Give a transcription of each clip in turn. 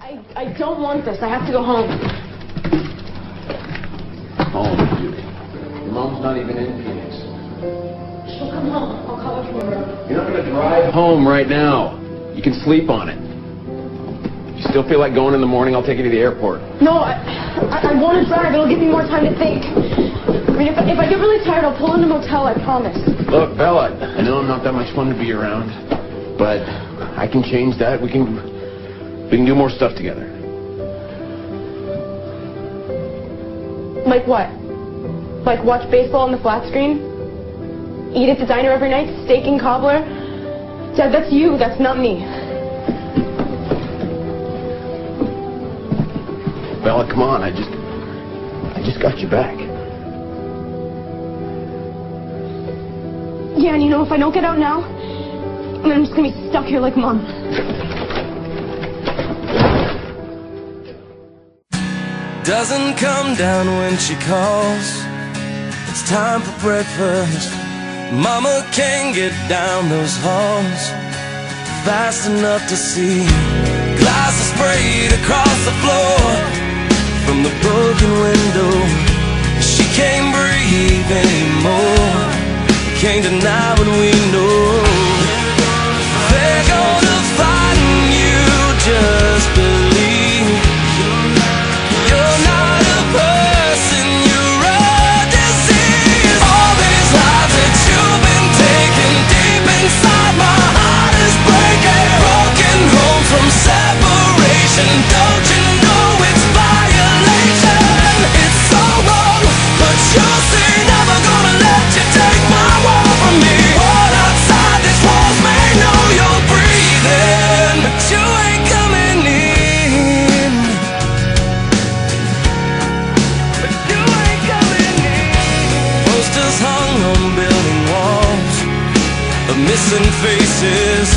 I, I don't want this. I have to go home. Home, Judy. Your mom's not even in Phoenix. She'll come home. I'll call her tomorrow. You're not gonna drive home right now. You can sleep on it. If you still feel like going in the morning, I'll take you to the airport. No, I, I, I want to drive. It'll give me more time to think. I mean, if, I- if I get really tired, I'll pull in a motel. I promise. Look, Bella, I know I'm not that much fun to be around, but I can change that. We can we can do more stuff together. Like what? Like watch baseball on the flat screen? Eat at the diner every night? Steak and cobbler? Dad, that's you. That's not me. Bella, come on. I just I just got you back. Yeah, and you know, if I don't get out now, then I'm just gonna be stuck here like mom. Doesn't come down when she calls. It's time for breakfast. Mama can't get down those halls fast enough to see. Glasses sprayed across the floor from the broken window. She can't breathe anymore. Can't deny what we missing faces.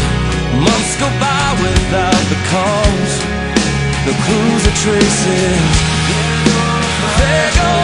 Months go by without the calls, no clues or traces. They're gonna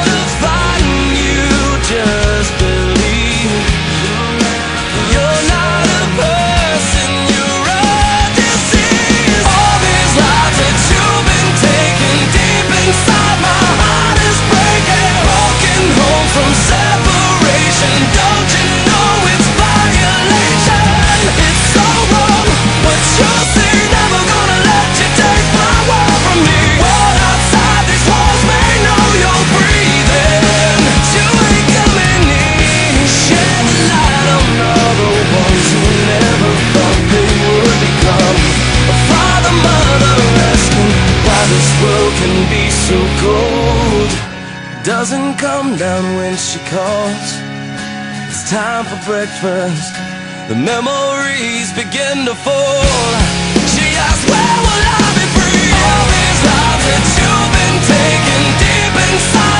doesn't come down when she calls. It's time for breakfast. The memories begin to fall. She asks, where will I be free? All these lives that you've been taking deep inside.